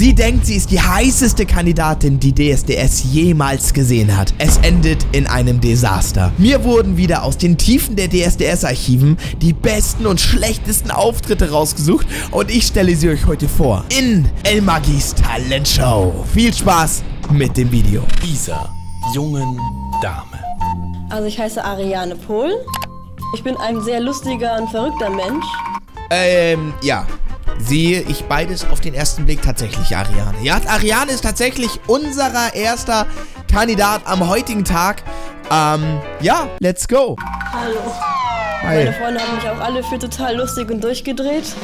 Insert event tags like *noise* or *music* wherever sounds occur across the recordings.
Sie denkt, sie ist die heißeste Kandidatin, die DSDS jemals gesehen hat. Es endet in einem Desaster. Mir wurden wieder aus den Tiefen der DSDS-Archiven die besten und schlechtesten Auftritte rausgesucht und ich stelle sie euch heute vor. In El Magis Talentshow. Viel Spaß mit dem Video. Dieser jungen Dame. Also ich heiße Ariane Pohl. Ich bin ein sehr lustiger und verrückter Mensch. Ähm, ja. Sehe ich beides auf den ersten Blick tatsächlich, Ariane. Ja, Ariane ist tatsächlich unser erster Kandidat am heutigen Tag. Ähm, ja, let's go. Hallo. Hi. Meine Freunde haben mich auch alle für total lustig und durchgedreht.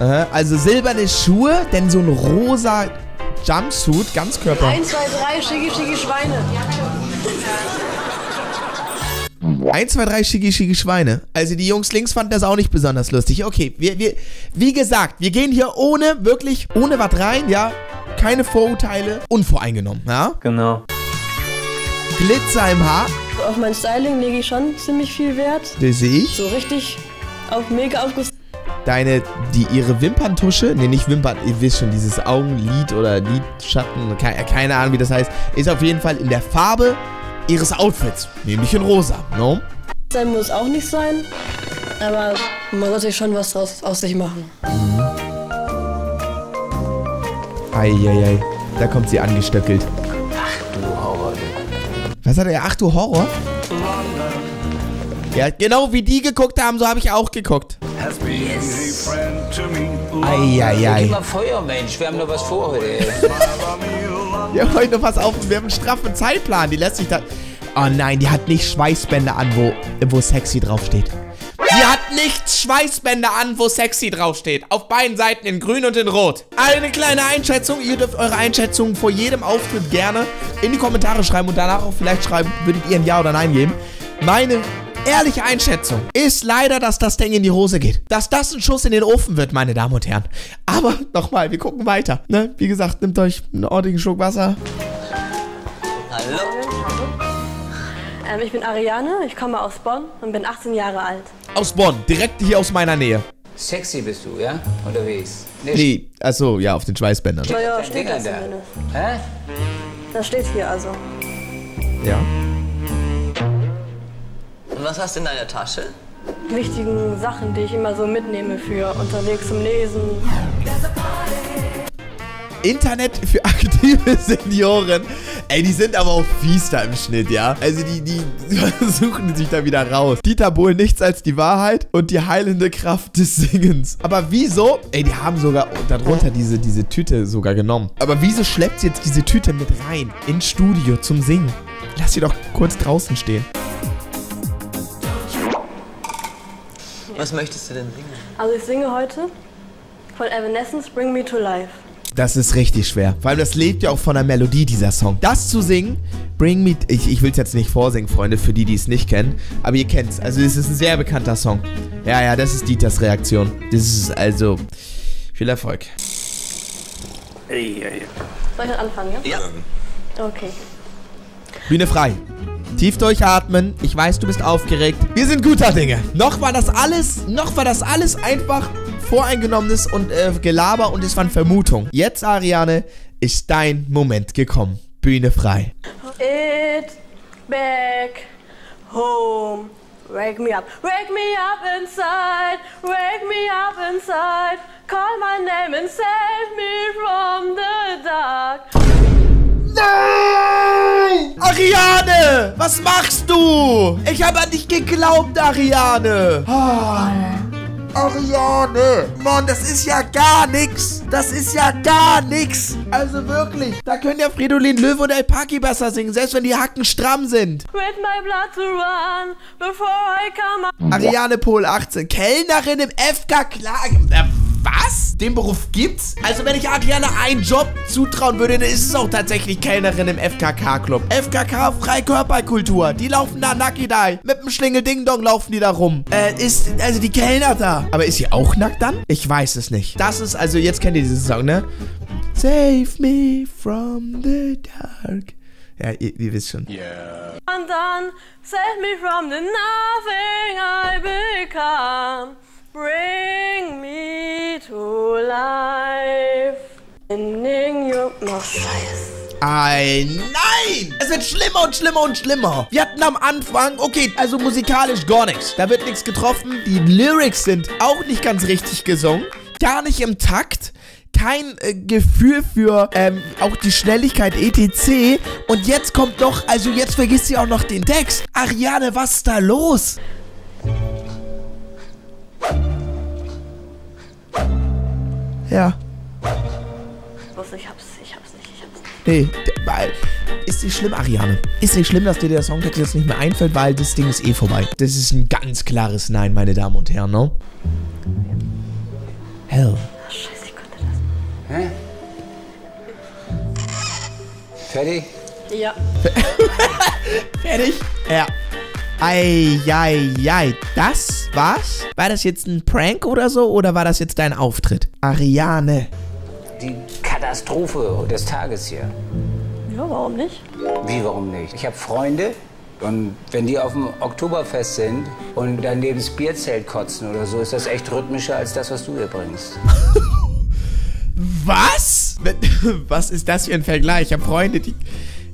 Äh, also silberne Schuhe, denn so ein rosa Jumpsuit, Ganzkörper. 1, 2, 3, schicki, schicki Schweine. 1, 2, 3 schicki, schicki Schweine. Also die Jungs links fanden das auch nicht besonders lustig. Okay, wir, wir, wie gesagt, wir gehen hier ohne, wirklich, ohne was rein, ja. Keine Vorurteile, unvoreingenommen, ja. Genau. Glitzer im Haar, Auf mein Styling lege ich schon ziemlich viel Wert. das sehe ich. So richtig auf mega aufguss. Deine, die, ihre Wimperntusche, nee, nicht Wimpern, ihr wisst schon, dieses Augenlid oder Lidschatten, keine, keine Ahnung, wie das heißt, ist auf jeden Fall in der Farbe ihres Outfits, nämlich in rosa, no? Sein muss auch nicht sein. Aber man sollte sich schon was draus aus sich machen. Eieiei, da kommt sie angestöckelt. Du Horror. Was hat er? Ach du Horror? Ja, genau wie die geguckt haben, so habe ich auch geguckt. Gib Eieiei. mal Feuer, Mensch. Wir haben noch was vor heute. *laughs* Ja, heute pass auf, wir haben einen straffen Zeitplan. Die lässt sich da. Oh nein, die hat nicht Schweißbänder an, wo, wo sexy draufsteht. Sie hat nicht Schweißbänder an, wo sexy draufsteht. Auf beiden Seiten in grün und in rot. Eine kleine Einschätzung. Ihr dürft eure Einschätzung vor jedem Auftritt gerne in die Kommentare schreiben und danach auch vielleicht schreiben, würdet ihr ein Ja oder Nein geben. Meine ehrliche Einschätzung ist leider, dass das Ding in die Hose geht. Dass das ein Schuss in den Ofen wird, meine Damen und Herren. Aber *laughs* nochmal, wir gucken weiter. Ne? Wie gesagt, nehmt euch einen ordentlichen Schluck Wasser. Hallo. Ähm, ich bin Ariane, ich komme aus Bonn und bin 18 Jahre alt. Aus Bonn, direkt hier aus meiner Nähe. Sexy bist du, ja? Unterwegs. Nee, Nee, achso, ja, auf den Schweißbändern. Naja, steht da da. Hä? Das steht hier also. Ja. Was hast du in deiner Tasche? Wichtigen Sachen, die ich immer so mitnehme für unterwegs zum Lesen. Internet für aktive *laughs* Senioren. Ey, die sind aber auch fies da im Schnitt, ja? Also die, die *laughs* suchen sich da wieder raus. Dieter Bohlen nichts als die Wahrheit und die heilende Kraft des Singens. Aber wieso? Ey, die haben sogar darunter diese, diese Tüte sogar genommen. Aber wieso schleppt sie jetzt diese Tüte mit rein ins Studio zum Singen? Lass sie doch kurz draußen stehen. Was möchtest du denn singen? Also ich singe heute von Evanescence Bring Me to Life. Das ist richtig schwer. Vor allem, das lebt ja auch von der Melodie, dieser Song. Das zu singen, Bring Me... Ich, ich will es jetzt nicht vorsingen, Freunde, für die, die es nicht kennen. Aber ihr kennt es. Also, es ist ein sehr bekannter Song. Ja, ja, das ist Dieters Reaktion. Das ist also... Viel Erfolg. Soll ich dann anfangen, ja? Ja. Okay. Bühne frei. Tief durchatmen. Ich weiß, du bist aufgeregt. Wir sind guter Dinge. Noch war das alles, noch war das alles einfach voreingenommenes und äh, Gelaber und es waren Vermutungen. Jetzt, Ariane, ist dein Moment gekommen. Bühne frei. It back home. Wake me up, wake me up inside, wake me up inside. Call my name and save me from the dark. Nein! Ariane! Was machst du? Ich habe an dich geglaubt, Ariane. Ah, Ariane! Mann, das ist ja gar nix. Das ist ja gar nix. Also wirklich. Da können ja Fridolin Löwe und El Paki besser singen, selbst wenn die Hacken stramm sind. With my blood to run before I come. Ariane Pohl 18, Kellnerin im FK Klage. Was? Den Beruf gibt's? Also wenn ich Ariane einen Job zutrauen würde, dann ist es auch tatsächlich Kellnerin im FKK-Club. FKK Freikörperkultur. Die laufen da nacki da. Mit dem Schlingel Ding Dong laufen die da rum. Äh, ist, also die Kellner da. Aber ist sie auch nackt dann? Ich weiß es nicht. Das ist, also jetzt kennt ihr diesen Song, ne? Save me from the dark. Ja, ihr, ihr wisst schon. undone. Save me from the nothing I become. Bring me to life. Sending you noch Scheiß. Ein nein! Es wird schlimmer und schlimmer und schlimmer. Wir hatten am Anfang, okay, also musikalisch gar nichts. Da wird nichts getroffen. Die Lyrics sind auch nicht ganz richtig gesungen. Gar nicht im Takt. Kein äh, Gefühl für ähm, auch die Schnelligkeit etc. Und jetzt kommt doch, also jetzt vergisst sie auch noch den Text. Ariane, was ist da los? Ja. Was, ich hab's, ich hab's nicht, ich hab's nicht. Nee. Ist nicht schlimm, Ariane. Ist nicht schlimm, dass dir der Songtext jetzt nicht mehr einfällt, weil das Ding ist eh vorbei. Das ist ein ganz klares Nein, meine Damen und Herren, ne? Hell. Ach, Scheiße, ich konnte das. Hä? Fertig? Ja. *laughs* Fertig? Ja. Eieiei. Das war's? War das jetzt ein Prank oder so? Oder war das jetzt dein Auftritt? Ariane. Die Katastrophe des Tages hier. Ja, warum nicht? Wie, warum nicht? Ich habe Freunde und wenn die auf dem Oktoberfest sind und dann neben das Bierzelt kotzen oder so, ist das echt rhythmischer als das, was du hier bringst. Was? *laughs* Was ist das für ein Vergleich? Ich habe Freunde, die.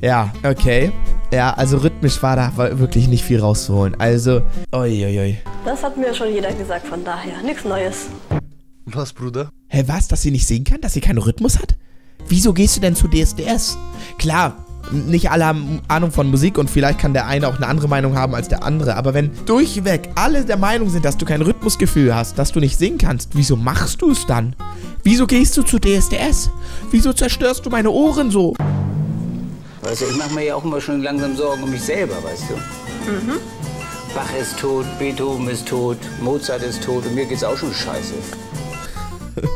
Ja, okay. Ja, also rhythmisch war da war wirklich nicht viel rauszuholen. Also, uiuiui. Das hat mir schon jeder gesagt, von daher. Nichts Neues. Was, Bruder? Hä, was? Dass sie nicht singen kann? Dass sie keinen Rhythmus hat? Wieso gehst du denn zu DSDS? Klar, nicht alle haben Ahnung von Musik und vielleicht kann der eine auch eine andere Meinung haben als der andere. Aber wenn durchweg alle der Meinung sind, dass du kein Rhythmusgefühl hast, dass du nicht singen kannst, wieso machst du es dann? Wieso gehst du zu DSDS? Wieso zerstörst du meine Ohren so? Weißt du, ich mache mir ja auch immer schon langsam Sorgen um mich selber, weißt du? Bach ist tot, Beethoven ist tot, Mozart ist tot und mir geht's auch schon scheiße. *laughs*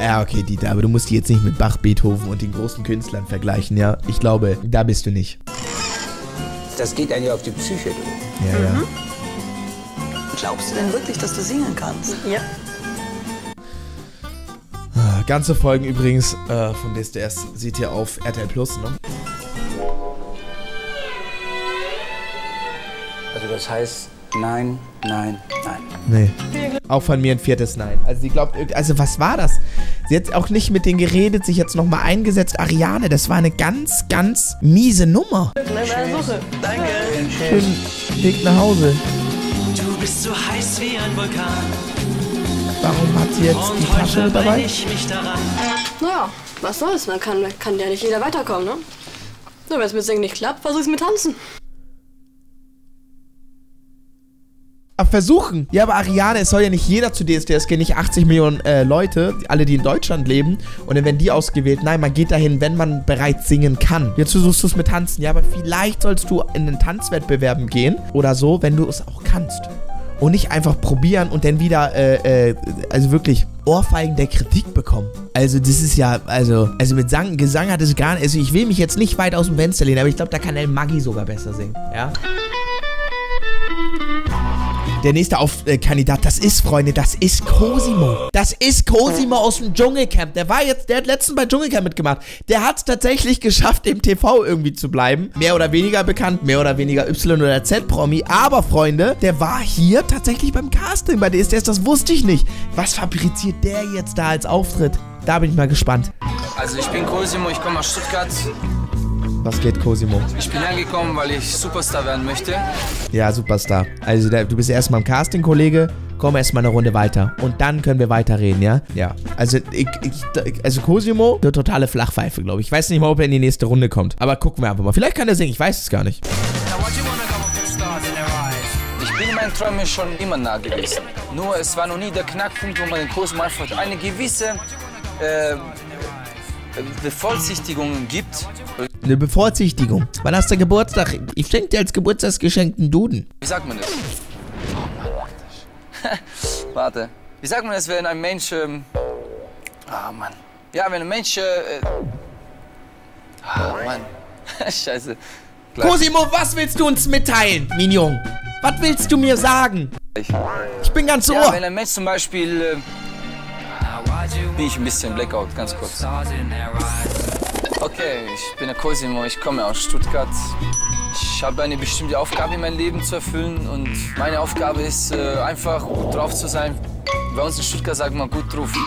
Ja, okay, Dieter, aber du musst die jetzt nicht mit Bach, Beethoven und den großen Künstlern vergleichen, ja? Ich glaube, da bist du nicht. Das geht einem ja auf die Psyche, du. Ja, ja. Glaubst du denn wirklich, dass du singen kannst? Ja. Ganze Folgen übrigens äh, von DSDS seht ihr auf RTL Plus, ne? Also das heißt, nein, nein, nein. Nee. Auch von mir ein viertes Nein. Also sie glaubt, also was war das? Sie hat auch nicht mit denen geredet, sich jetzt nochmal eingesetzt. Ariane, das war eine ganz, ganz miese Nummer. Suche. Danke. Schönen Weg nach Hause. Du bist so heiß wie ein Vulkan. Warum hat sie jetzt die Und Tasche heute mit dabei? brenne ich mich daran. Naja, was soll's? Man kann, kann ja nicht jeder weiterkommen, ne? So, wenn es mit Singen nicht klappt, versuch's mit Tanzen. Ach, versuchen. Ja, aber Ariane, es soll ja nicht jeder zu DSDS gehen, nicht 80 Millionen äh, Leute, alle, die in Deutschland leben. Und dann werden die ausgewählt. Nein, man geht dahin, wenn man bereits singen kann. Jetzt versuchst du es mit Tanzen. Ja, aber vielleicht sollst du in den Tanzwettbewerben gehen oder so, wenn du es auch kannst. Und nicht einfach probieren und dann wieder, äh, äh, also wirklich Ohrfeigen der Kritik bekommen. Also das ist ja, also, also mit Sang, Gesang hat es gar nicht, also ich will mich jetzt nicht weit aus dem Fenster lehnen, aber ich glaube, da kann El Maggi sogar besser singen, ja? Der nächste Auf äh, Kandidat, das ist, Freunde, das ist Cosimo. Das ist Cosimo aus dem Dschungelcamp. Der war jetzt, der hat letztens bei Dschungelcamp mitgemacht. Der hat es tatsächlich *laughs* geschafft, im TV irgendwie zu bleiben. Mehr oder weniger bekannt, mehr oder weniger Y- oder Z-Promi. Aber, Freunde, der war hier tatsächlich beim Casting bei DSDS. Das wusste ich nicht. Was fabriziert der jetzt da als Auftritt? Da bin ich mal gespannt. Also ich bin Cosimo, ich komme aus Stuttgart. Was geht, Cosimo? Ich bin hergekommen, weil ich Superstar werden möchte. Ja, Superstar. Also, du bist erstmal im Casting, Kollege. Komm erstmal eine Runde weiter. Und dann können wir weiterreden, ja? Ja. Also, ich, ich, also Cosimo, eine totale Flachpfeife, glaube ich. Ich weiß nicht mal, ob er in die nächste Runde kommt. Aber gucken wir einfach mal. Vielleicht kann er singen, ich weiß es gar nicht. Ich bin meinen Träumen schon immer nah gewesen. Nur es war noch nie der Knackpunkt, wo man den Cosimo einfach eine gewisse äh, Bevollsichtigung gibt. Eine Bevorzuchtigung. Wann hast du Geburtstag? Ich schenke dir als Geburtstagsgeschenk einen Duden. Wie sagt man das? Oh *laughs* Mann. Warte. Wie sagt man das, wenn ein Mensch... Ähm, ah, Mann. Ja, wenn ein Mensch... Äh, äh, ah, Mann. *laughs* Scheiße. Gleich. Cosimo, was willst du uns mitteilen, Mignon? Was willst du mir sagen? Ich bin ganz Ja, ohr. wenn ein Mensch zum Beispiel... Äh, bin ich ein bisschen Blackout, ganz kurz. Okay, ich bin der Cosimo, ich komme aus Stuttgart. Ich habe eine bestimmte Aufgabe in meinem Leben zu erfüllen und meine Aufgabe ist äh, einfach gut drauf zu sein. Bei uns in Stuttgart sagt man gut drauf. *laughs*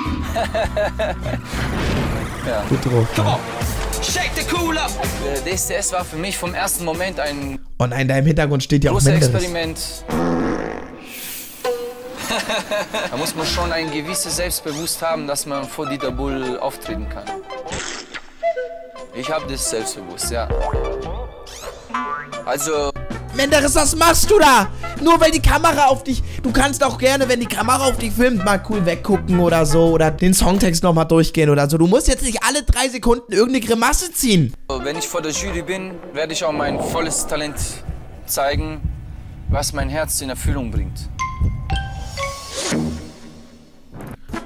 Ja. Gut drauf. Shake the cool up! Der DSDS war für mich vom ersten Moment ein Oh nein, da im Hintergrund steht ja auch großes Menderes. Experiment. *laughs* da muss man schon ein gewisses Selbstbewusst haben, dass man vor Dieter Bull auftreten kann. Ich habe das Selbstbewusst, ja. Also, Menderes, was machst du da? Nur weil die Kamera auf dich. Du kannst auch gerne, wenn die Kamera auf dich filmt, mal cool weggucken oder so. Oder den Songtext nochmal durchgehen oder so. Du musst jetzt nicht alle drei Sekunden irgendeine Grimasse ziehen. wenn ich vor der Jury bin, werde ich auch mein volles Talent zeigen, was mein Herz in Erfüllung bringt.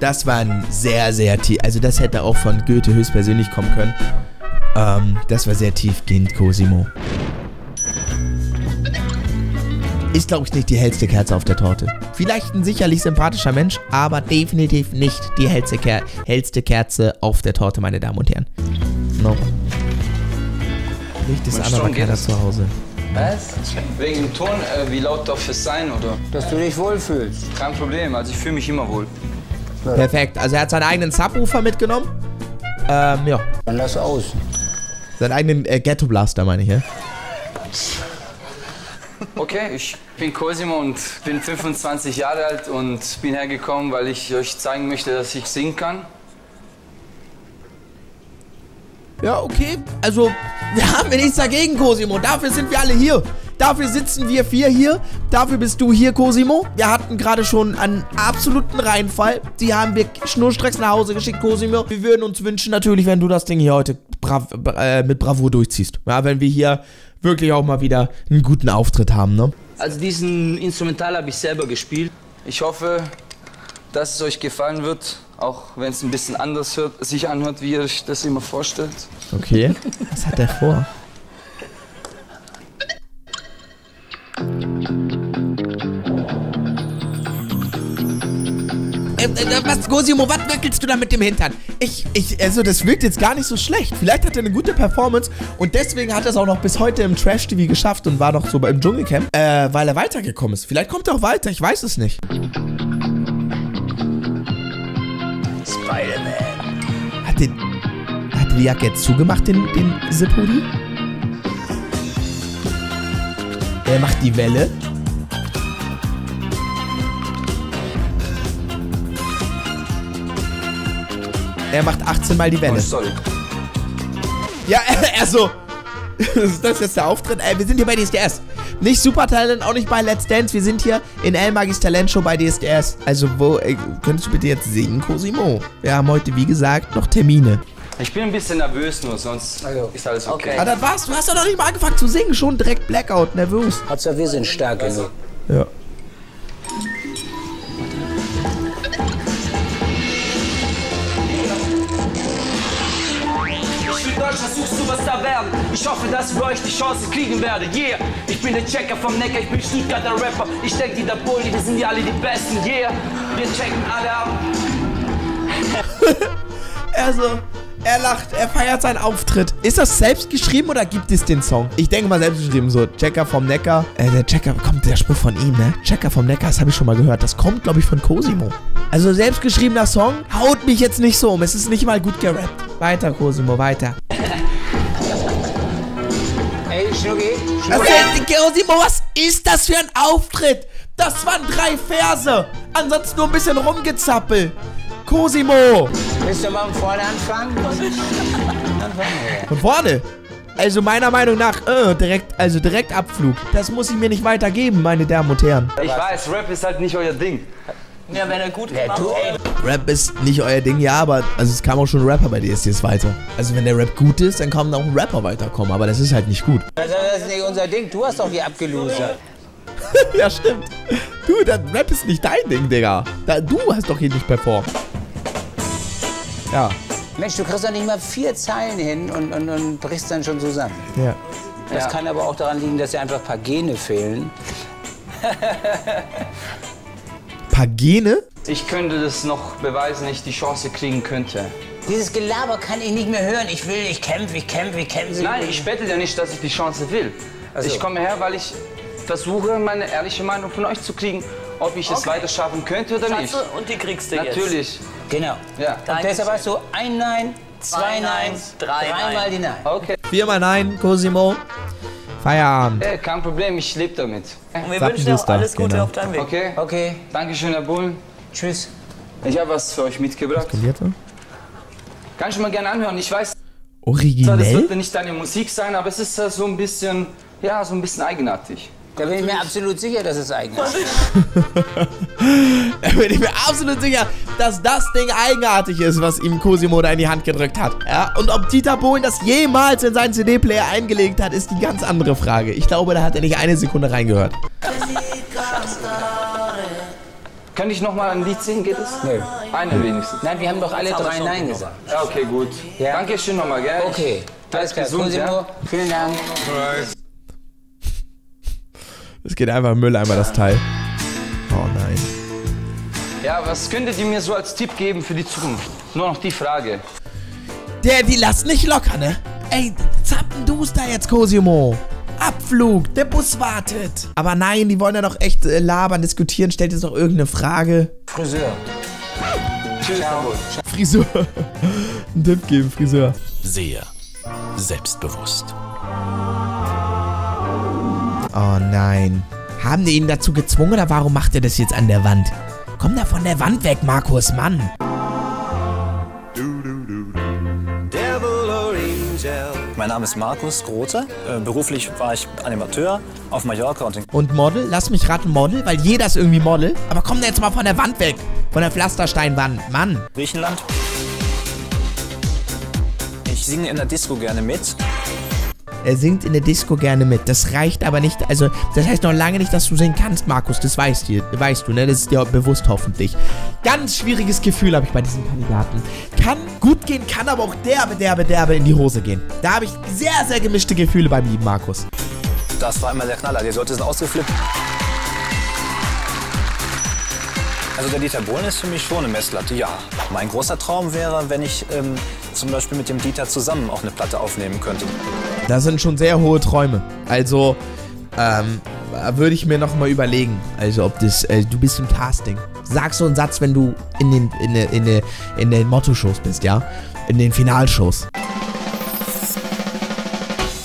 Das war ein sehr, sehr tief. Also, das hätte auch von Goethe höchstpersönlich kommen können. Ähm, das war sehr tiefgehend, Cosimo. Ist, glaube ich, nicht die hellste Kerze auf der Torte. Vielleicht ein sicherlich sympathischer Mensch, aber definitiv nicht die hellste, Ker hellste Kerze auf der Torte, meine Damen und Herren. No. Licht ist an, aber keiner zu Hause. Was? Wegen dem Ton, äh, wie laut darf es sein, oder? Dass du dich wohlfühlst. Kein Problem, also ich fühle mich immer wohl. Perfekt. Also, er hat seinen eigenen Subwoofer mitgenommen. Ähm, ja. Dann lass aus. Seinen eigenen äh, Ghetto Blaster, meine ich, ja? Okay, ich bin Cosimo und bin 25 Jahre alt und bin hergekommen, weil ich euch zeigen möchte, dass ich singen kann. Ja, okay. Also, *laughs* wir haben ja nichts dagegen, Cosimo. Dafür sind wir alle hier. Dafür sitzen wir vier hier. Dafür bist du hier, Cosimo. Wir hatten gerade schon einen absoluten Reinfall. Die haben wir schnurstracks nach Hause geschickt, Cosimo. Wir würden uns wünschen, natürlich, wenn du das Ding hier heute brav, äh, mit Bravour durchziehst. Ja, wenn wir hier wirklich auch mal wieder einen guten Auftritt haben, ne? Also diesen Instrumental habe ich selber gespielt. Ich hoffe, dass es euch gefallen wird, auch wenn es ein bisschen anders hört, sich anhört, wie ihr euch das immer vorstellt. Okay. *laughs* Was hat der vor? Was, Cosimo, was wackelst du da mit dem Hintern? Ich, ich, also das wirkt jetzt gar nicht so schlecht. Vielleicht hat er eine gute Performance und deswegen hat er es auch noch bis heute im Trash-TV geschafft und war noch so im Dschungelcamp, äh, weil er weitergekommen ist. Vielleicht kommt er auch weiter, ich weiß es nicht. Spider-Man. Hat den, hat die Jacke jetzt zugemacht, den, den Zip-Hoodie? Er macht die Welle. Er macht 18 Mal die Oh, Welle. sorry. Ja, *laughs* er so. Ist das jetzt der Auftritt? Ey, wir sind hier bei DSDS. Nicht Supertalent, auch nicht bei Let's Dance. Wir sind hier in El Magis Talentshow bei DSDS. Also, wo, ey, könntest du bitte jetzt singen, Cosimo? Wir haben heute, wie gesagt, noch Termine. Ich bin ein bisschen nervös nur, sonst Also, ist alles okay. Ah, das war's. Du hast doch noch nicht mal angefangen zu singen. Schon direkt Blackout, nervös. Hauptsache, wir sind stark genug. Ja. Will Deutschland suchst du werden. Ich hoffe, dass für euch die Chance kriegen werde. Yeah, ich bin der Checker vom Neckar, ich bin Stuttgarter Rapper. Ich denke, die da Bulli, wir sind ja alle die Besten. Yeah, wir checken alle ab. *laughs* Also, er lacht, er feiert seinen Auftritt. Ist das selbst geschrieben oder gibt es den Song? Ich denke mal selbst geschrieben, so Checker vom Neckar. Äh, der Checker, kommt der Spruch von ihm, ne? Checker vom Neckar, das habe ich schon mal gehört. Das kommt, glaube ich, von Cosimo. Also, selbstgeschriebener Song haut mich jetzt nicht so um. Es ist nicht mal gut gerappt. Weiter, Cosimo, weiter. Ey, Schnucki, Cosimo, was ist das für ein Auftritt? Das waren drei Verse. Ansonsten nur ein bisschen rumgezappel. Cosimo. Willst du mal von vorne anfangen? *laughs* Von vorne. Also meiner Meinung nach, äh, direkt, also direkt Abflug. Das muss ich mir nicht weitergeben, meine Damen und Herren. Ich weiß, Rap ist halt nicht euer Ding. Ja, wenn er gut gemacht Ja. Rap ist nicht euer Ding, ja, aber also es kam auch schon ein Rapper bei DSDS weiter. Also wenn der Rap gut ist, dann kann auch ein Rapper weiterkommen, aber das ist halt nicht gut. Also, das ist nicht unser Ding. Du hast doch hier abgelosert. *laughs* ja, stimmt. Du, der Rap ist nicht dein Ding, Digga. Da, du hast doch hier nicht performt. Ja, Mensch, du kriegst doch nicht mal vier Zeilen hin und, und, und brichst dann schon zusammen. ja. Das Ja. kann aber auch daran liegen, dass dir einfach ein paar Gene fehlen. *laughs* Paar Gene? Ich könnte das noch beweisen, wenn ich die Chance kriegen könnte. Dieses Gelaber kann ich nicht mehr hören. Ich will, ich kämpfe, ich kämpfe, ich kämpfe. Nein, ich bettel ja nicht, dass ich die Chance will. Also. Ich komme her, weil ich versuche, meine ehrliche Meinung von euch zu kriegen, ob ich es Okay. weiter schaffen könnte oder nicht. Schatze, und die kriegst du jetzt. Natürlich. Genau. Ja. Und deshalb hast du ein Nein Zwei Nein, drei dreimal Nein. die Nein. Okay. Viermal nein, Cosimo. Feierabend. Ey, kein Problem, ich lebe damit. Und wir Zappenduster, wünschen dir auch alles Gute genau. auf deinem Weg. Okay? Okay, Dankeschön, Herr Bullen. tschüss. Ich habe was für euch mitgebracht. Kann ich mal gerne anhören. Ich weiß, zwar, das Originell? wird nicht deine Musik sein, aber es ist so ein bisschen, ja, so ein bisschen eigenartig. Da bin ich mir absolut sicher, dass es eigen ist. *laughs* Da bin ich mir absolut sicher, dass das Ding eigenartig ist, was ihm Cosimo da in die Hand gedrückt hat. Ja? Und ob Dieter Bohlen das jemals in seinen CD-Player eingelegt hat, ist die ganz andere Frage. Ich glaube, da hat er nicht eine Sekunde reingehört. Könnte ich noch mal ein Lied singen, geht es? Nö. Eine wenigstens. Nein, wir haben doch alle drei Nein gesagt. Ja, okay, gut. Ja. Dankeschön nochmal, gell? Okay, alles klar. gesund, Cosimo, ja? vielen Dank. Es geht einfach im Mülleimer, das Teil. Oh nein. Ja, was könntet ihr mir so als Tipp geben für die Zukunft? Nur noch die Frage. Der, die lassen nicht locker, ne? Ey, zappenduster jetzt, Cosimo. Abflug, der Bus wartet. Aber nein, die wollen ja doch echt äh, labern, diskutieren. Stellt jetzt noch irgendeine Frage. Friseur. Tschüss, Bull. Friseur. *laughs* Ein Tipp geben, Friseur. Sehr selbstbewusst. Oh nein. Haben die ihn dazu gezwungen oder warum macht er das jetzt an der Wand? Komm da von der Wand weg, Markus, Mann. Mein Name ist Markus Grote. Äh, beruflich war ich Animateur auf Mallorca und in Und Model? Lass mich raten, Model, weil jeder ist irgendwie Model. Aber komm da jetzt mal von der Wand weg. Von der Pflastersteinwand. Mann. Griechenland. Ich singe in der Disco gerne mit. Er singt in der Disco gerne mit. Das reicht aber nicht. Also, das heißt noch lange nicht, dass du singen kannst, Markus. Das weißt du, weißt du ne? Das ist dir bewusst hoffentlich. Ganz schwieriges Gefühl habe ich bei diesem Kandidaten. Kann gut gehen, kann aber auch derbe, derbe, derbe in die Hose gehen. Da habe ich sehr, sehr gemischte Gefühle beim lieben Markus. Das war immer der Knaller. Die Leute sind ausgeflippt. Also der Dieter Bohlen ist für mich schon eine Messlatte, ja. Mein großer Traum wäre, wenn ich ähm, zum Beispiel mit dem Dieter zusammen auch eine Platte aufnehmen könnte. Das sind schon sehr hohe Träume. Also, ähm, würde ich mir noch mal überlegen. Also, ob das, äh, du bist im Casting. Sag so einen Satz, wenn du in den, in, den- in, den- in den Motto-Shows bist, ja? In den Finalshows.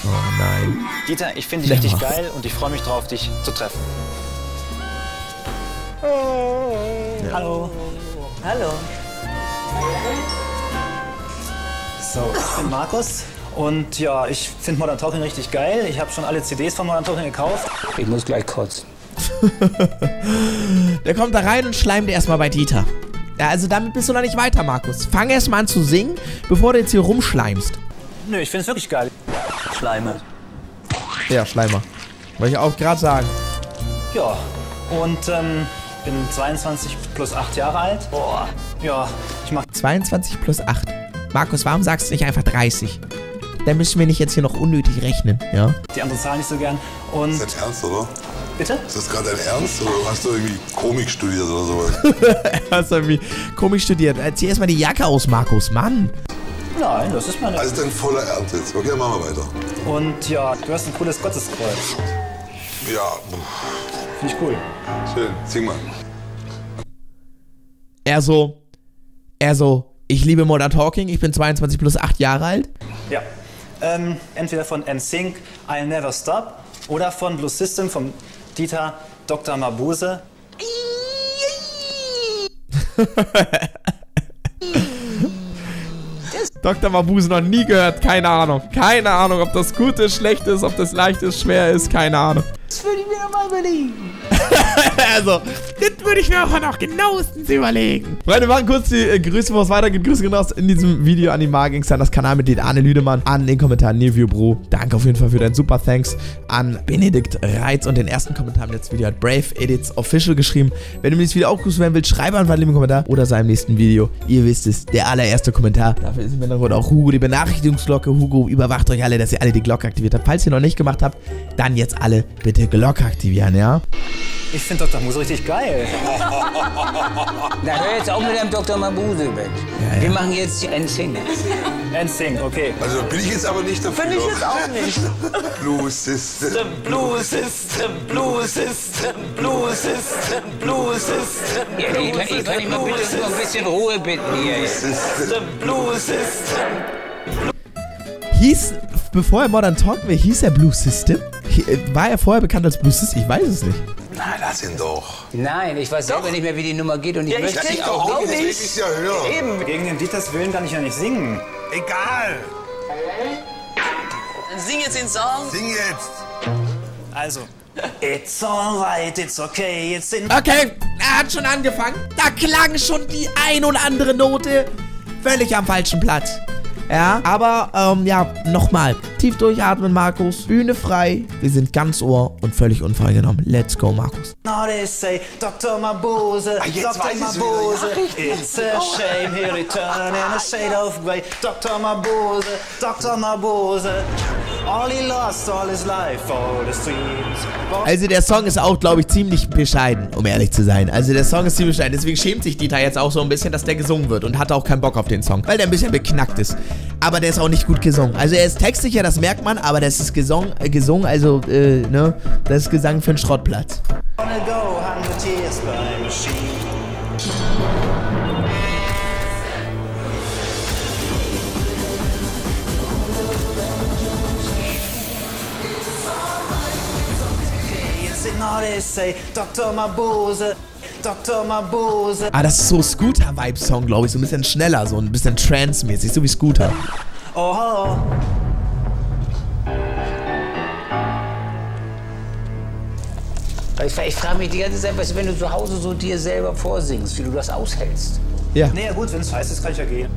Oh nein. Dieter, ich finde dich richtig geil und ich freue mich drauf, dich zu treffen. Hallo. Hallo. So, ich bin Markus und ja, ich finde Modern Talking richtig geil. Ich habe schon alle CDs von Modern Talking gekauft. Ich muss gleich kotzen. *laughs* Der kommt da rein und schleimt erstmal bei Dieter. Ja, also damit bist du noch nicht weiter, Markus. Fang erstmal an zu singen, bevor du jetzt hier rumschleimst. Nö, ich finde es wirklich geil. Schleime. Ja, Schleimer. Wollte ich auch gerade sagen. Ja, und ähm, bin 22 plus 8 Jahre alt. Boah. Ja, ich mache 22 plus 8. Markus, warum sagst du nicht einfach 30? Dann müssen wir nicht jetzt hier noch unnötig rechnen, ja? die andere Zahl nicht so gern. Und Ist das ernst, oder? bitte? Ist das gerade dein Ernst oder hast du irgendwie Komik studiert oder sowas? *laughs* Hast du irgendwie komisch studiert. Zieh erstmal die Jacke aus, Markus, Mann. Nein, das ist meine. Also dann voller Ernst jetzt. Okay, dann machen wir weiter. Und ja, du hast ein cooles Gotteskreuz. Ja, Finde ich cool. schön. Sing mal. Er so, er so, ich liebe Modern Talking, ich bin 22 plus 8 Jahre alt. Ja. Ähm, entweder von NSYNC, I'll Never Stop oder von Blue System vom Dieter Dr. Mabuse. *laughs* Dr. Mabuse noch nie gehört, keine Ahnung. Keine Ahnung, ob das gut ist, schlecht ist, ob das leicht ist, schwer ist, keine Ahnung. Das würde ich mir noch mal überlegen. *laughs* also, das würde ich mir auch noch genauestens überlegen. Freunde, wir machen kurz die äh, Grüße, bevor es weitergeht. Grüße raus in diesem Video an die Magingster, das Kanalmitglied Arne Lüdemann, an den Kommentar Nevio Bro. Danke auf jeden Fall für dein super Thanks an Benedikt Reitz und den ersten Kommentar im letzten Video hat Brave Edits Official geschrieben. Wenn du mir dieses Video auch grüßen werden willst, schreibe einfach einen lieben Kommentar oder sei im nächsten Video. Ihr wisst es, der allererste Kommentar. Dafür ist im Hintergrund auch Hugo, die Benachrichtigungsglocke. Hugo überwacht euch alle, dass ihr alle die Glocke aktiviert habt. Falls ihr noch nicht gemacht habt, dann jetzt alle bitte Glocke aktivieren, ja? Ich finde Dr. Muse richtig geil. *laughs* Na, hör jetzt auch mit deinem Dr. Mabuse weg. Wir machen jetzt die NSYNC. NSYNC, okay. Also bin ich jetzt aber nicht dafür. Finde ich jetzt auch nicht. *laughs* Blues System. Blue System, Blue System, Blue System, Blue System. Ja, ich kann, ich kann mal bitte um ein bisschen Ruhe bitten hier. System, Blue System. Hieß, bevor er Modern Talk war, hieß er Blue System? War er vorher bekannt als Blue System? Ich weiß es nicht. Na, lass ihn doch. Nein, ich weiß selber nicht mehr, wie die Nummer geht und ich Ja, ich möchte sie krieg auch doch Jetzt nicht. will ich's ja hören. Eben. Gegen den Dieters Willen kann ich ja nicht singen. Egal. Dann sing jetzt den Song. Sing jetzt. Also. It's alright, it's okay, it's in... Okay, er hat schon angefangen. Da klang schon die ein und andere Note völlig am falschen Platz. Ja, aber ähm, ja, nochmal. Tief durchatmen, Markus. Bühne frei. Wir sind ganz ohr und völlig unvoreingenommen. Let's go, Markus. Now they say, Dr. Mabuse, Ah, jetzt Dr. Mabuse, it's a shame he returned in a shade of grey. Dr. Mabuse, Dr. Mabuse, all he lost all his life, all his dreams. Also der Song ist auch, glaube ich, ziemlich bescheiden, um ehrlich zu sein. Also der Song ist ziemlich bescheiden. Deswegen schämt sich Dieter jetzt auch so ein bisschen, dass der gesungen wird und hat auch keinen Bock auf den Song, weil der ein bisschen beknackt ist. Aber der ist auch nicht gut gesungen. Also er ist textsicher, das merkt man, aber das ist gesungen, äh, gesungen also, äh, ne, das ist Gesang für einen Schrottplatz. Dr. Mabuse, Dr. Mabuse. Ah, das ist so Scooter-Vibe-Song, glaube ich. So ein bisschen schneller, so ein bisschen trance-mäßig, so wie Scooter. Oh, Ich, ich frage mich die ganze Zeit, was, wenn du zu Hause so dir selber vorsingst, wie du das aushältst. Ja. naja gut, wenn es heiß ist, kann ich ja gehen.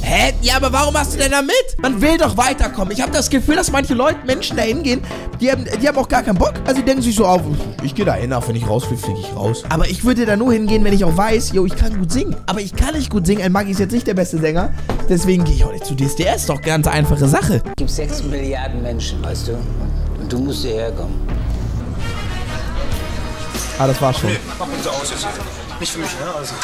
Hä? Ja, aber warum machst du denn da mit? Man will doch weiterkommen. Ich habe das Gefühl, dass manche Leute, Menschen da hingehen, die haben, die haben auch gar keinen Bock. Also die denken sich so auf, ich gehe da hin, auch wenn ich raus will, fliege ich raus. Aber ich würde da nur hingehen, wenn ich auch weiß, yo, ich kann gut singen. Aber ich kann nicht gut singen. Ein Maggi ist jetzt nicht der beste Sänger. Deswegen gehe ich auch nicht zu DSDS. Doch ganz einfache Sache. Es gibt sechs Milliarden Menschen, weißt du? Und du musst hierher kommen. Ah, das war schon. Mach bitte aus jetzt hier. Nicht für mich, ne? Also.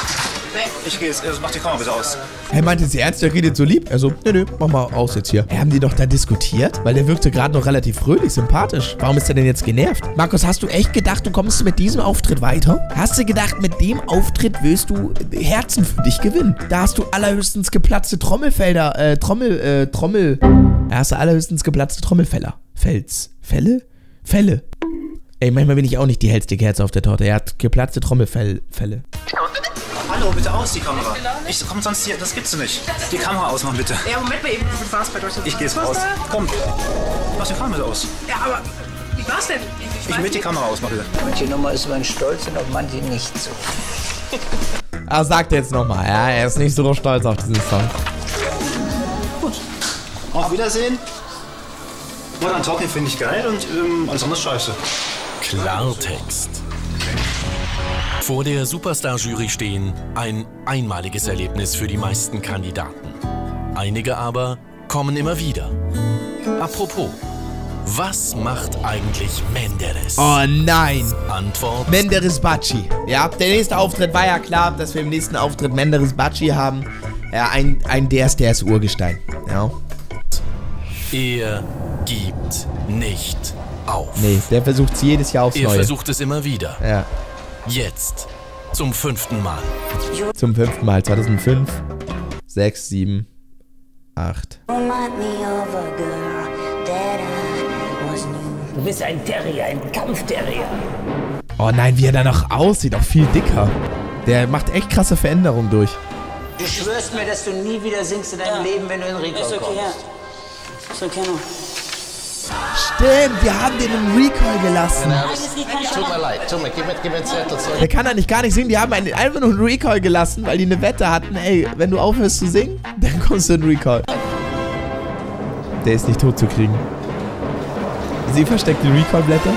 Ich gehe jetzt, also mach die Kamera bitte aus. Hey, meinte sie ernst, der redet so lieb? Also, nö, nö, mach mal aus jetzt hier. Hey, haben die doch da diskutiert? Weil der wirkte gerade noch relativ fröhlich, sympathisch. Warum ist er denn jetzt genervt? Markus, hast du echt gedacht, du kommst mit diesem Auftritt weiter? Hast du gedacht, mit dem Auftritt wirst du Herzen für dich gewinnen? Da hast du allerhöchstens geplatzte Trommelfelder, äh, Trommel, äh, Trommel. Da hast du allerhöchstens geplatzte Trommelfeller. Fels. Fälle? Fälle. Ey, manchmal bin ich auch nicht die hellste Kerze auf der Torte. Er hat geplatzte Trommelfälle. Hallo, bitte aus die Kamera. Ich komm sonst hier, das gibt's nicht. Die Kamera ausmachen bitte. Ja, Moment mal eben. Was war's bei Deutschland? Ich geh jetzt raus. Komm. Mach die Kamera aus. Ja, aber wie war's denn? Ich möchte die Kamera ausmachen bitte. Manche Nummer ist man stolz und auf manche nicht so. *laughs* Ah, sagt jetzt nochmal. Ja, er ist nicht so stolz auf diesen Song. Auf Wiedersehen. Modern Talking finde ich geil und ähm, alles andere scheiße. Klartext. Vor der Superstar-Jury stehen ein einmaliges Erlebnis für die meisten Kandidaten. Einige aber kommen immer wieder. Apropos, was macht eigentlich Menderes? Oh nein. Antwort: Menderes Bacci. Ja, der nächste Auftritt war ja klar, dass wir im nächsten Auftritt Menderes Bacci haben. Ja, ein, ein DSDS Urgestein. Ja. Er gibt nicht auf. Nee, der versucht es jedes Jahr aufs Er Neue. versucht es immer wieder. Ja. Jetzt. Zum fünften Mal. Zum fünften Mal. 2005, 6, 7, 8. Du bist ein Terrier, ein Kampfterrier. Oh nein, wie er da noch aussieht. Auch viel dicker. Der macht echt krasse Veränderungen durch. Du schwörst mir, dass du nie wieder singst in deinem Leben, wenn du in Rico Ist okay, kommst. ja. Ist okay, no. Stimmt, wir haben den im Recall gelassen. Tut mir leid, tut mir, gib mir, gib mir einen Zettel zurück. Der kann eigentlich gar nicht singen. Die haben einen einfach nur einen Recall gelassen, weil die eine Wette hatten. Ey, wenn du aufhörst zu singen, dann kommst du in den Recall. Der ist nicht tot zu kriegen. Sie versteckt die Recall-Blätter.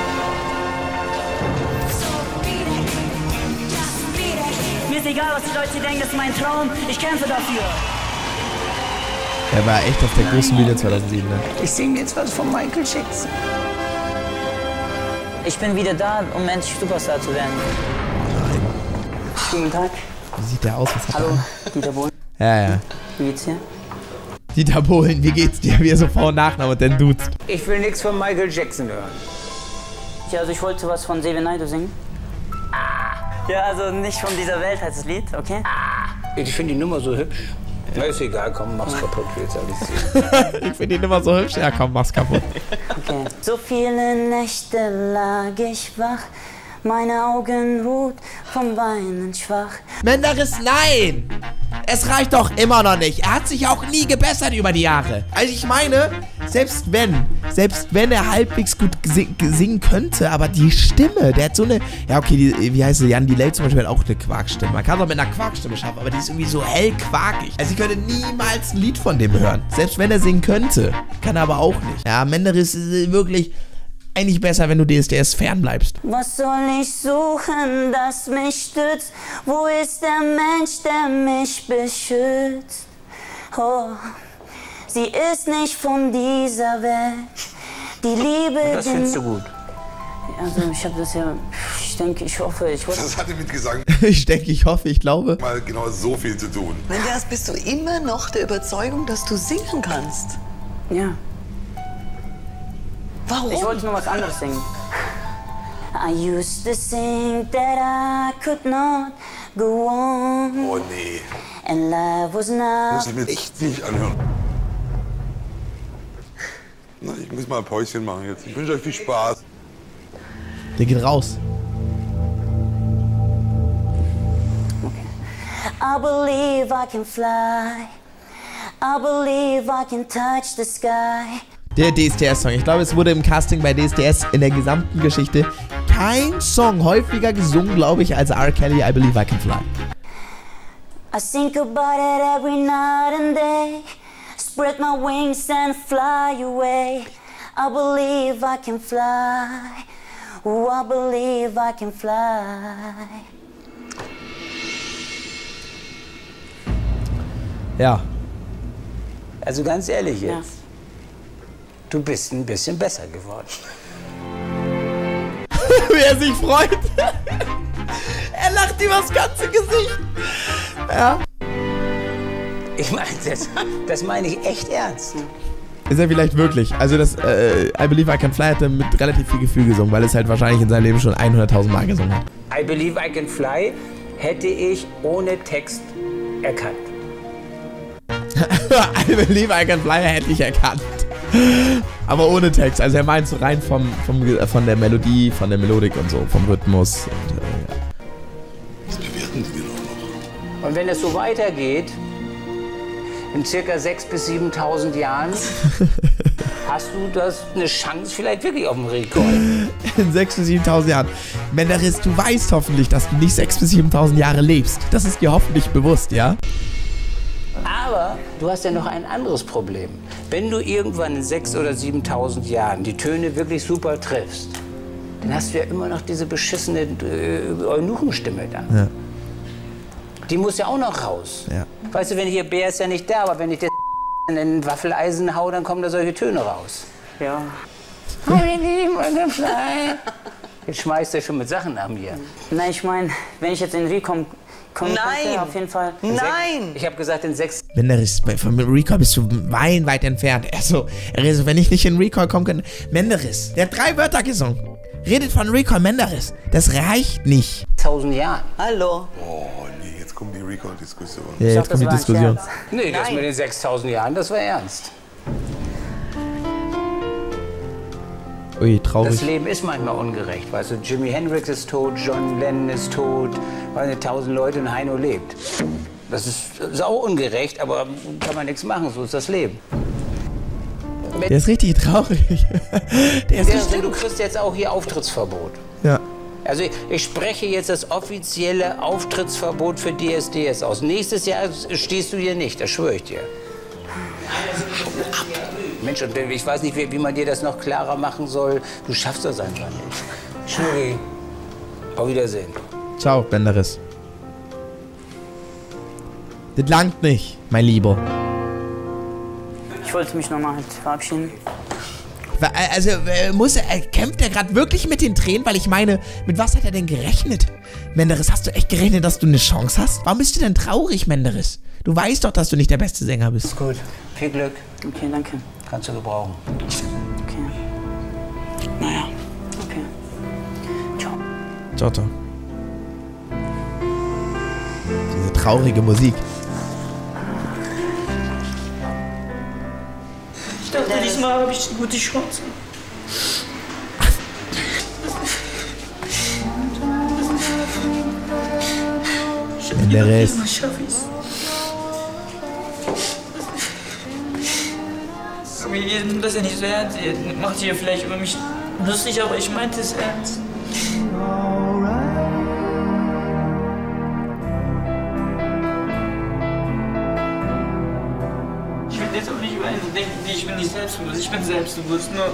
Mir ist egal, was die Leute denken, das ist mein Traum. Ich kämpfe dafür. Der war echt auf der großen Bühne 2007. Ne? Ich singe jetzt was von Michael Jackson. Ich bin wieder da, um endlich Superstar zu werden. Guten Tag. Wie sieht der aus? Was Hallo, er? Dieter Bohlen. Ja, ja. Wie geht's dir? Dieter Bohlen, wie geht's dir? Wie er so Vor- und Nachname und dann duzt. Ich will nichts von Michael Jackson hören. Ja, also ich wollte was von Seven Naido singen. Ja, also nicht von dieser Welt heißt das Lied, okay? Ich finde die Nummer so hübsch. Na, ist egal, komm, mach's kaputt, jetzt alles sehen. *laughs* ich finde ihn immer so hübsch. Ja, komm, mach's kaputt. Okay. So viele Nächte lag ich wach, meine Augen ruht vom Weinen schwach. Menderes, nein! Es reicht doch immer noch nicht. Er hat sich auch nie gebessert über die Jahre. Also ich meine, selbst wenn, selbst wenn er halbwegs gut sing singen könnte, aber die Stimme, der hat so eine, ja okay, die, wie heißt sie, Jan Delay zum Beispiel hat auch eine Quarkstimme. Man kann es auch mit einer Quarkstimme schaffen, aber die ist irgendwie so hell quarkig. Also ich könnte niemals ein Lied von dem hören. Selbst wenn er singen könnte, kann er aber auch nicht. Ja, Menderes ist wirklich eigentlich besser, wenn du DSDS fernbleibst. Was soll ich suchen, das mich stützt? Wo ist der Mensch, der mich beschützt? Oh, sie ist nicht von dieser Welt. Die Liebe. Das findest du gut. Also ich habe das ja. Ich denke, ich hoffe, ich wollte. Das hatte mit Gesang *laughs* Ich denke, ich hoffe, ich glaube. mal genau so viel zu tun. Menderes, bist du immer noch der Überzeugung, dass du singen kannst? Ja. Warum? Ich wollte nur was anderes singen. I used to think that I could not go on. Oh nee. And life was not. Muss ich mir echt nicht anhören. Na, ich muss mal ein Päuschen machen jetzt. Ich wünsche euch viel Spaß. Der geht raus. I believe I can fly. I believe I can touch the sky. Der DSDS-Song. Ich glaube, es wurde im Casting bei DSDS in der gesamten Geschichte kein Song häufiger gesungen, glaube ich, als R. Kelly, I Believe I Can Fly. I think about it every night and day. Spread my wings and fly away. I believe I can fly. Oh, I believe I can fly. Ja. Also ganz ehrlich jetzt. Du bist ein bisschen besser geworden. *laughs* Wie er sich freut. er lacht übers ganze Gesicht. Ja. Ich meine, das, das meine ich echt ernst. Ist er vielleicht wirklich. Also das äh, I Believe I Can Fly hat er mit relativ viel Gefühl gesungen, weil es halt wahrscheinlich in seinem Leben schon 100.000 Mal gesungen hat. I Believe I Can Fly hätte ich ohne Text erkannt. *laughs* I Believe I Can Fly hätte ich erkannt. Aber ohne Text. Also er meint so rein vom, vom, Ge- von der Melodie, von der Melodik und so, vom Rhythmus. Und, äh, Und wenn es so weitergeht, in circa 6.000 bis 7.000 Jahren, *laughs* hast du das eine Chance vielleicht wirklich auf dem Rekord. *laughs* in 6.000 bis 7.000 Jahren. Menderis, du weißt hoffentlich, dass du nicht 6.000 bis 7.000 Jahre lebst. Das ist dir hoffentlich bewusst, ja? Aber du hast ja noch ein anderes Problem. Wenn du irgendwann in 6.000 oder 7.000 Jahren die Töne wirklich super triffst, dann hast du ja immer noch diese beschissene äh, Eunuchenstimme da. Ja. Die muss ja auch noch raus. Ja. Weißt du, wenn ich hier Bär ist ja nicht da, aber wenn ich das in ein Waffeleisen hau, dann kommen da solche Töne raus. Ja. Jetzt schmeißt er schon mit Sachen an mir. Nein, ich meine, wenn ich jetzt in Recom komme, Nein. auf jeden Fall. Nein! Ich habe gesagt, in sechs. Menderis, bei- von Recall bist du meilenweit entfernt. *laughs* Also, er ist, wenn ich nicht in Recall kommen kann. Menderis, der hat drei Wörter gesungen. Redet von Recall Menderis. Das reicht nicht. 1000 Jahren. Hallo. Oh nee, jetzt kommt die Recall-Diskussion. Ja, jetzt kommt die Diskussion. Nee, das Nein. mit den 6000 Jahren, das war ernst. Ui, Das traurig. Leben ist manchmal ungerecht. Weißt du, Jimi Hendrix ist tot, John Lennon ist tot, weil eine tausend Leute und Heino lebt. Das ist, das ist auch ungerecht, aber kann man nichts machen, so ist das Leben. Der ist richtig traurig. *laughs* Der ist Ja, richtig du kriegst jetzt auch hier Auftrittsverbot. Ja. Also ich, spreche jetzt das offizielle Auftrittsverbot für DSDS aus. Nächstes Jahr stehst du hier nicht, das schwöre ich dir. Mensch, und ich weiß nicht, wie, wie man dir das noch klarer machen soll. Du schaffst das einfach nicht. Schnucki, auf Wiedersehen. Ciao, Benderis. Das langt nicht, mein Lieber. Ich wollte mich nochmal halt verabschieden. Wa- Also, äh, muss er, äh, kämpft er gerade wirklich mit den Tränen? Weil ich meine, mit was hat er denn gerechnet? Menderes, hast du echt gerechnet, dass du eine Chance hast? Warum bist du denn traurig, Menderes? Du weißt doch, dass du nicht der beste Sänger bist. Gut, viel Glück. Okay, danke. Kannst du gebrauchen. Okay. Naja. Okay. Ciao. Ciao, ciao. Diese traurige Musik. Ich dachte, diesmal habe ich eine gute Chance. Menderes. Diesmal schaffe ihr nimmt das ja nicht so ernst. Ihr macht hier vielleicht über mich lustig, aber ich meinte es ernst. Selbstbewusst. Ich bin selbstbewusst. Nur,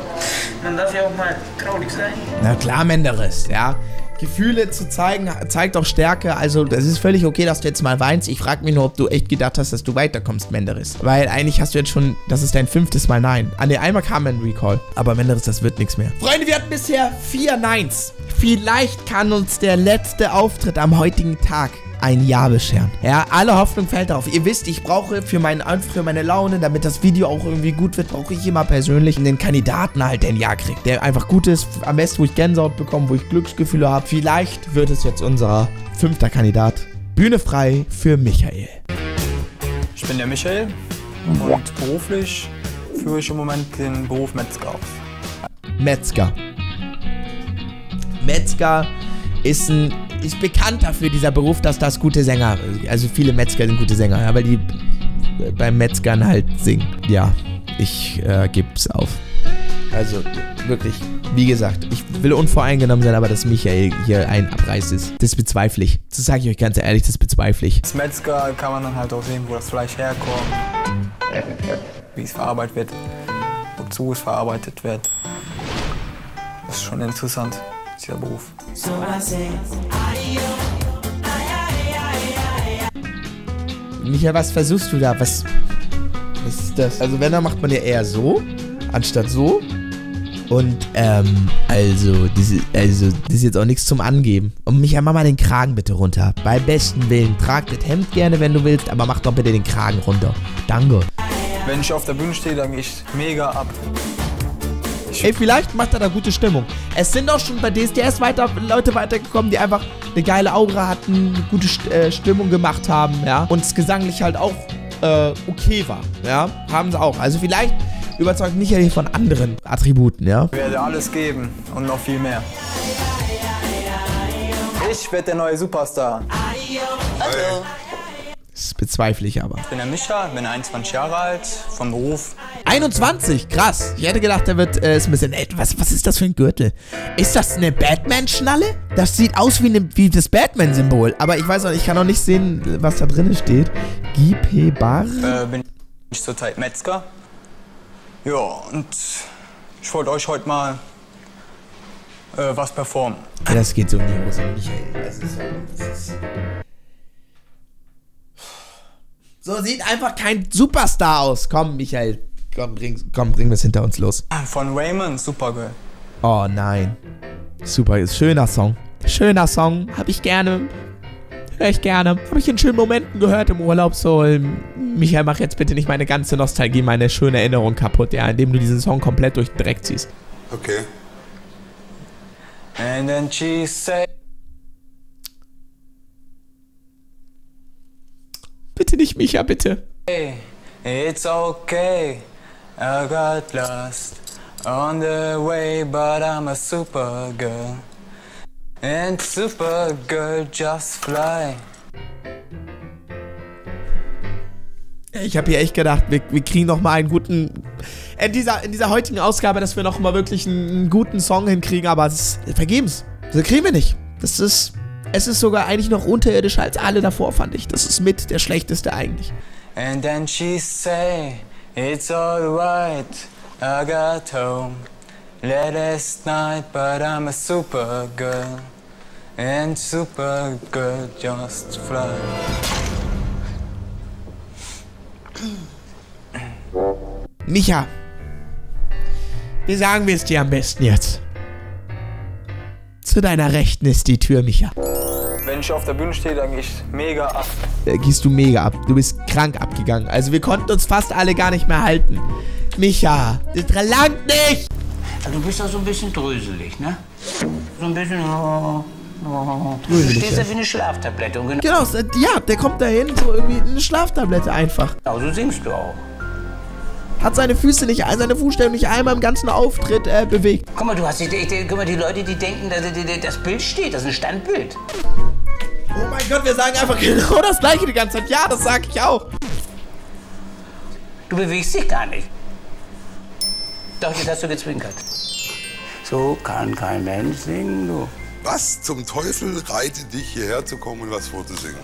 man darf ja auch mal traurig sein. Na klar, Menderes, ja. Gefühle zu zeigen, zeigt auch Stärke. Also, es ist völlig okay, dass du jetzt mal weinst. Ich frage mich nur, ob du echt gedacht hast, dass du weiterkommst, Menderes. Weil eigentlich hast du jetzt schon, das ist dein fünftes Mal Nein. An der einmal kam ein Recall. Aber Menderes, das wird nichts mehr. Freunde, wir hatten bisher vier Neins. Vielleicht kann uns der letzte Auftritt am heutigen Tag ein Ja bescheren. Ja, alle Hoffnung fällt darauf. Ihr wisst, ich brauche für, meinen, für meine Laune, damit das Video auch irgendwie gut wird, brauche ich immer persönlich einen Kandidaten halt, der ein Ja kriegt. Der einfach gut ist, am besten, wo ich Gänsehaut bekomme, wo ich Glücksgefühle habe. Vielleicht wird es jetzt unser fünfter Kandidat. Bühne frei für Michael. Ich bin der Michael und beruflich führe ich im Moment den Beruf Metzger aus. Metzger. Metzger ist ein ist bekannt dafür, dieser Beruf, dass das gute Sänger, also viele Metzger sind gute Sänger, weil die beim Metzgern halt singen. Ja, ich äh, geb's auf. Also wirklich, wie gesagt, ich will unvoreingenommen sein, aber dass Michael hier ein Abreiß ist, das bezweifle ich. Das sage ich euch ganz ehrlich, das bezweifle ich. Als Metzger kann man dann halt auch sehen, wo das Fleisch herkommt, wie es verarbeitet wird, wozu es verarbeitet wird. Das ist schon interessant, dieser Beruf. So I say, Michael, was versuchst du da? Was, was ist das? Also wenn, dann macht man ja eher so, anstatt so. Und, ähm, also, diese, also, das ist jetzt auch nichts zum Angeben. Und Michael, mach mal den Kragen bitte runter. Bei besten Willen. Trag das Hemd gerne, wenn du willst, aber mach doch bitte den Kragen runter. Danke. Wenn ich auf der Bühne stehe, dann gehe ich mega ab. Ey, vielleicht macht er da gute Stimmung. Es sind auch schon bei DSDS weiter, Leute weitergekommen, die einfach eine geile Aura hatten, eine gute äh, Stimmung gemacht haben, ja. Und es gesanglich halt auch äh, okay war, ja. Haben sie auch. Also vielleicht überzeugt Michael hier von anderen Attributen, ja. Ich werde alles geben und noch viel mehr. Ich werde der neue Superstar. Hallo. Das bezweifle ich aber. Ich bin der Micha, bin 21 Jahre alt, vom Beruf. 21, krass. Ich hätte gedacht, der wird, äh, ist ein bisschen älter. Was, was ist das für ein Gürtel? Ist das eine Batman-Schnalle? Das sieht aus wie, eine, wie das Batman-Symbol. Aber ich weiß auch, ich kann auch nicht sehen, was da drin steht. GP Bar? Äh, bin ich zurzeit Metzger. Ja, und ich wollte euch heute mal äh, was performen. Ja, das geht so in die Hose, Michael. Das ist, das ist so sieht einfach kein Superstar aus. Komm, Michael. Komm, bring, komm, bring das hinter uns los. Von Raymond, Supergirl. Oh nein. Super, ist schöner Song. Schöner Song, hab ich gerne. Hör ich gerne. Hab ich in schönen Momenten gehört im Urlaub so. Michael, mach jetzt bitte nicht meine ganze Nostalgie, meine schöne Erinnerung kaputt, ja, indem du diesen Song komplett durch den Dreck ziehst. Okay. And then she said. Bitte nicht Micha, bitte. Hey, it's okay. I got lost on the way, but I'm a supergirl. And supergirl just fly. Ich habe hier echt gedacht, wir, wir kriegen noch mal einen guten. In dieser, in dieser heutigen Ausgabe, dass wir noch mal wirklich einen, einen guten Song hinkriegen, aber es ist vergebens. Das kriegen wir nicht. Das ist. Es ist sogar eigentlich noch unterirdischer als alle davor, fand ich. Das ist mit der schlechteste eigentlich. And then she say, it's alright. I got home last night, but I'm a supergirl. And supergirl just fly. Micha. Wie sagen wir es dir am besten jetzt? Zu deiner Rechten ist die Tür, Micha. Wenn ich auf der Bühne stehe, dann gehe ich mega ab. Da gehst du mega ab. Du bist krank abgegangen. Also wir konnten uns fast alle gar nicht mehr halten. Micha, das langt nicht! Du bist doch so ein bisschen dröselig, ne? So ein bisschen. Oh, oh. Du stehst ja ja. wie eine Schlaftablette. Und genau, Genau, ja, der kommt dahin, so irgendwie eine Schlaftablette einfach. genau so singst du auch. Hat seine Füße nicht, seine Fußstellung nicht einmal im ganzen Auftritt äh, bewegt. Guck mal, du hast die, die, die, guck mal, die Leute, die denken, dass, die, das Bild steht, das ist ein Standbild. Oh mein Gott, wir sagen einfach *laughs* genau das gleiche die ganze Zeit. Ja, das sag ich auch. Du bewegst dich gar nicht. Doch, jetzt hast du gezwinkert. So kann kein Mensch singen, du. Was zum Teufel reitet dich hierher zu kommen und was vorzusingen?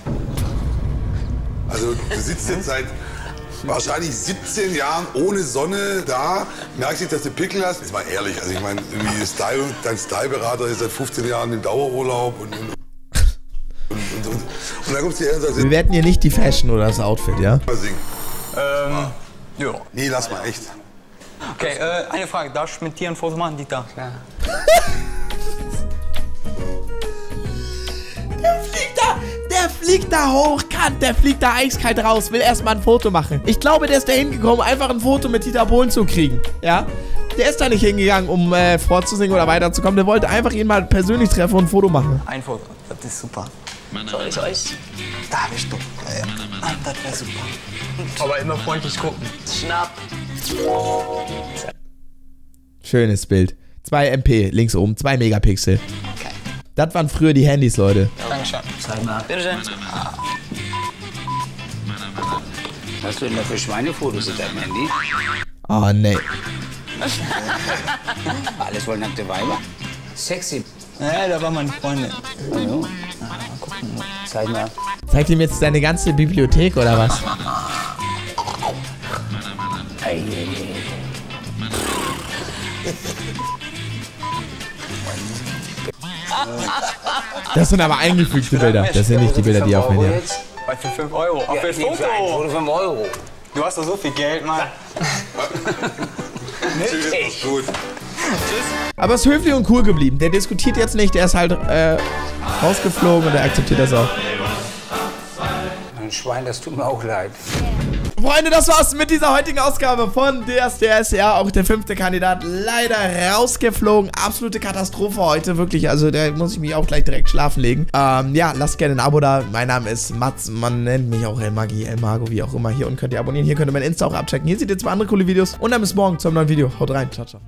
Also du sitzt jetzt seit wahrscheinlich 17 Jahren ohne Sonne da, merkst nicht, dass du Pickel hast. Jetzt mal ehrlich, also ich meine, Style, dein Styleberater ist seit 15 Jahren im Dauerurlaub und, und, und, und, und, und dann kommst du her und sagst, Wir werten hier nicht die Fashion oder das Outfit, ja? mal singen. Ähm, ja. Nee, lass mal, echt. Okay, äh, eine Frage. Darf ich mit dir ein Foto machen, Dieter? Ja. *laughs* fliegt da hochkant, der fliegt da eiskalt raus, will erstmal ein Foto machen. Ich glaube, der ist da hingekommen, einfach ein Foto mit Dieter Bohlen zu kriegen, ja? Der ist da nicht hingegangen, um äh, vorzusingen oder weiterzukommen. Der wollte einfach ihn mal persönlich treffen und ein Foto machen. Ein Foto. Das ist super. Soll ich euch? Da bist du. Ah, das wäre super. Aber immer freundlich gucken. Schnapp. Schönes Bild. 2 MP, links oben, 2 Megapixel. Das waren früher die Handys, Leute. Dankeschön. Zeig mal. Bitteschön. Was hast du denn da für Schweinefotos in deinem Handy? Oh, nee. *laughs* Alles wohl nackte Weiber? Sexy. Ja, da war meine Freundin. Oh, ja. mal gucken. Zeig mal. Zeigt ihm jetzt deine ganze Bibliothek oder was? Das sind aber eingefügte Bilder. Das sind nicht die Bilder, die auf haben. Weil für 5 Euro. Auch Ja, für für Foto. Foto 5 Euro. Du hast doch so viel Geld, Mann. Tschüss, gut. Aber ist höflich und cool geblieben. Der diskutiert jetzt nicht, der ist halt äh, rausgeflogen und er akzeptiert das auch. Ein Schwein, das tut mir auch leid. Freunde, das war's mit dieser heutigen Ausgabe von DSDS. Ja, auch der fünfte Kandidat leider rausgeflogen. Absolute Katastrophe heute, wirklich. Also, da muss ich mich auch gleich direkt schlafen legen. Ähm, ja, lasst gerne ein Abo da. Mein Name ist Mats. Man nennt mich auch El Magi, El Mago, wie auch immer. Hier unten könnt ihr abonnieren. Hier könnt ihr mein Insta auch abchecken. Hier seht ihr zwei andere coole Videos. Und dann bis morgen zu einem neuen Video. Haut rein. Ciao, ciao.